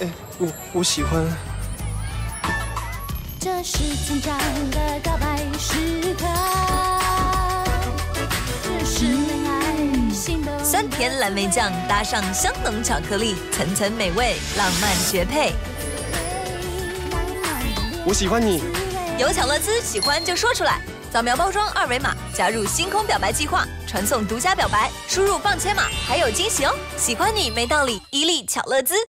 哎，我我喜欢。这是成长的告白时刻，这是恋爱心动。酸甜蓝莓酱搭上香浓巧克力，层层美味，浪漫绝配。我喜欢你。有巧乐兹，喜欢就说出来。扫描包装二维码，加入星空表白计划，传送独家表白，输入棒签码还有惊喜哦！喜欢你没道理，伊利巧乐兹。